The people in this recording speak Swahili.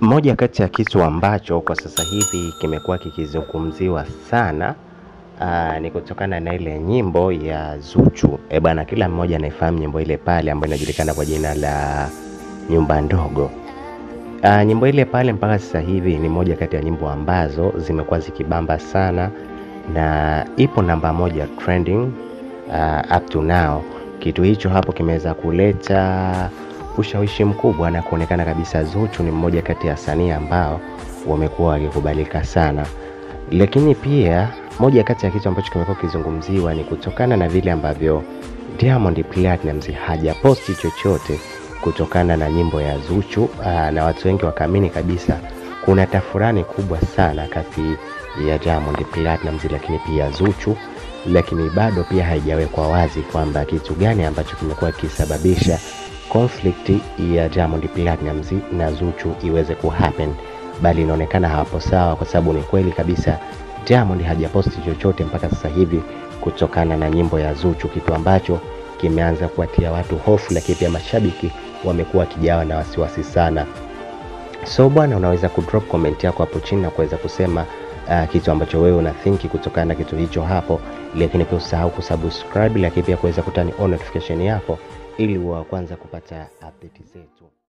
Moja kati ya kitu ambacho kwa sasa hivi kimekuwa kikizungumziwa sana aa, ni kutokana na ile nyimbo ya Zuchu. E bana, kila mmoja anaifahamu nyimbo ile pale ambayo inajulikana kwa jina la Nyumba Ndogo. Aa, nyimbo ile pale mpaka sasa hivi ni moja kati ya nyimbo ambazo zimekuwa zikibamba sana na ipo namba moja trending uh, up to now. Kitu hicho hapo kimeweza kuleta ushawishi mkubwa na kuonekana kabisa Zuchu ni mmoja kati ya wasanii ambao wamekuwa wakikubalika sana, lakini pia moja kati ya kitu ambacho kimekuwa kizungumziwa ni kutokana na vile ambavyo Diamond Platnumz hajaposti chochote kutokana na nyimbo ya Zuchu aa, na watu wengi wakaamini kabisa kuna tafurani kubwa sana kati ya Diamond Platnumz lakini pia Zuchu, lakini bado pia haijawekwa wazi kwamba kitu gani ambacho kimekuwa kisababisha conflict ya Diamond Platnumz na Zuchu iweze kuhappen, bali inaonekana hawapo sawa, kwa sababu ni kweli kabisa Diamond hajaposti chochote mpaka sasa hivi kutokana na nyimbo ya Zuchu, kitu ambacho kimeanza kuwatia watu hofu, lakini pia mashabiki wamekuwa wakijawa na wasiwasi sana. So bwana, unaweza kudrop comment yako hapo chini na kuweza kusema uh, kitu ambacho wewe unathinki kutokana na kitu hicho hapo, lakini pia usahau kusubscribe, lakini pia kuweza kutani on notification yako ili wa kwanza kupata update zetu.